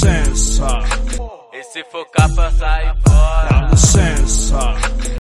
licença. E se focar pra sair fora.